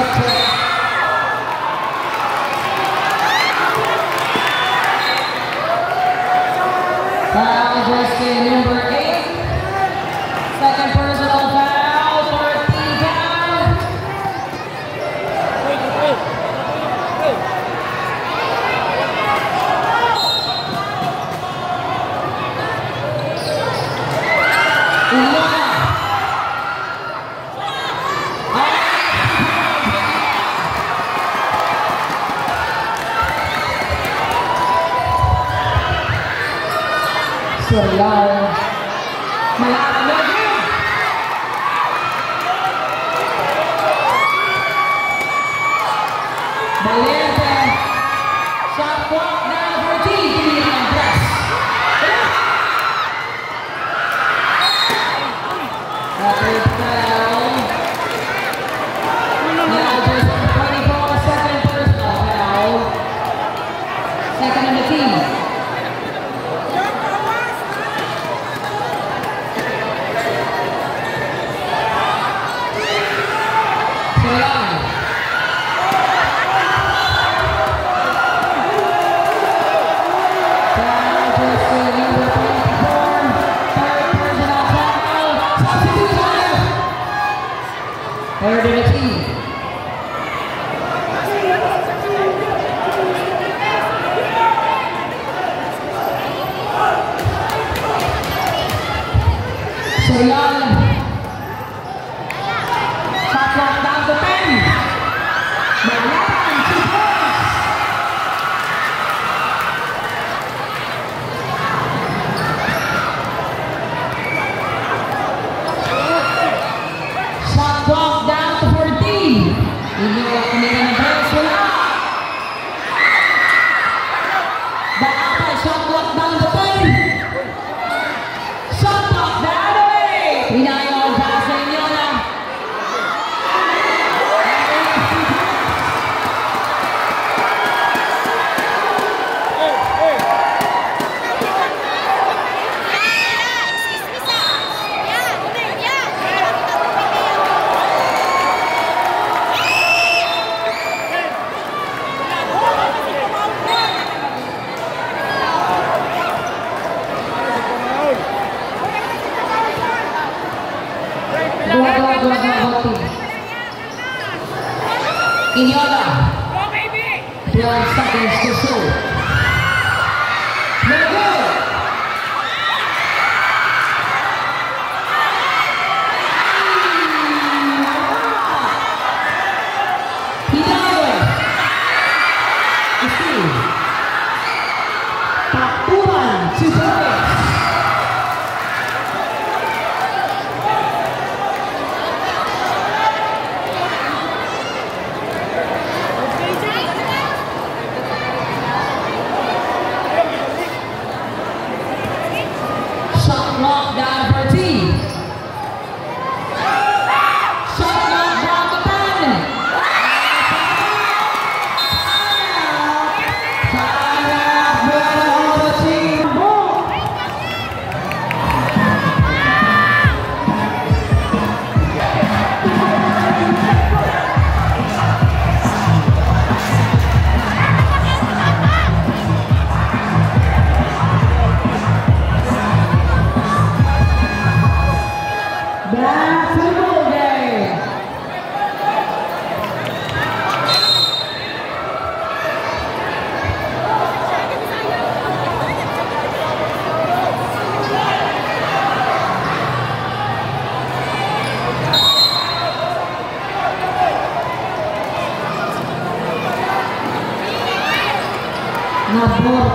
Johnson. Valiente. Shot block now for Gigi. Solana. Inilah Mahoti Inyola Dua Sakit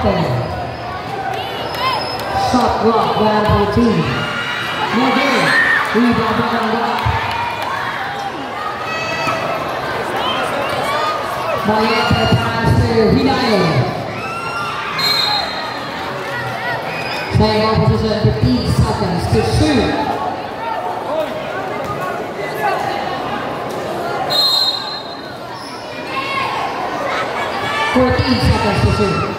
Athens. Shot block by 14. Now game, rebound by Angola. Vallejo pass to Hidalgo. Playing off position 15 seconds to shoot. Fourteen seconds to shoot.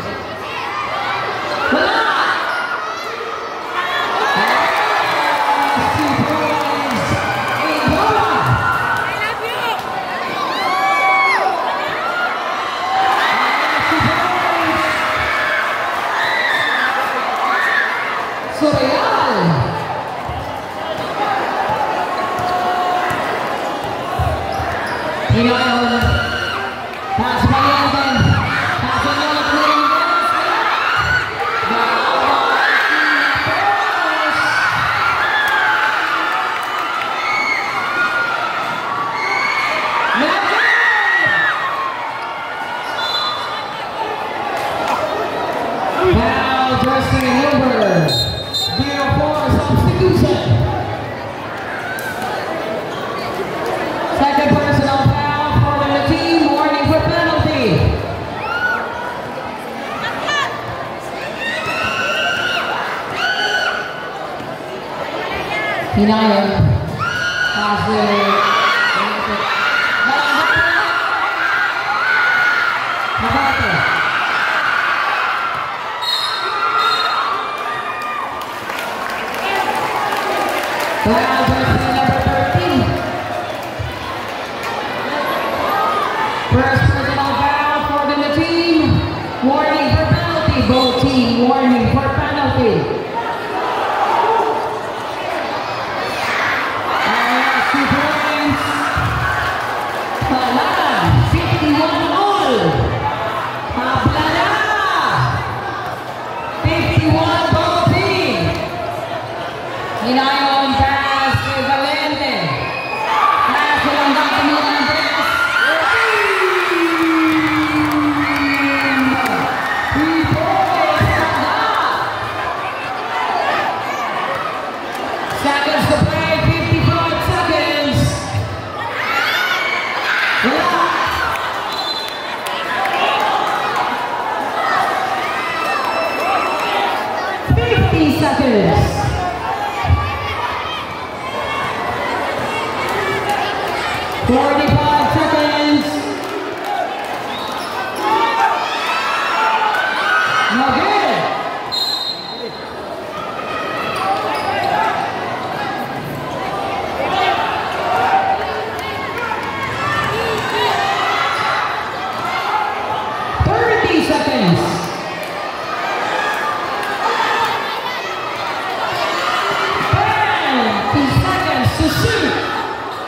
United.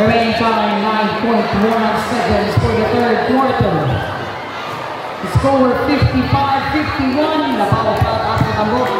Remaining time, 9.1 seconds for the third quarter. The score 55-51. The ball up to the book.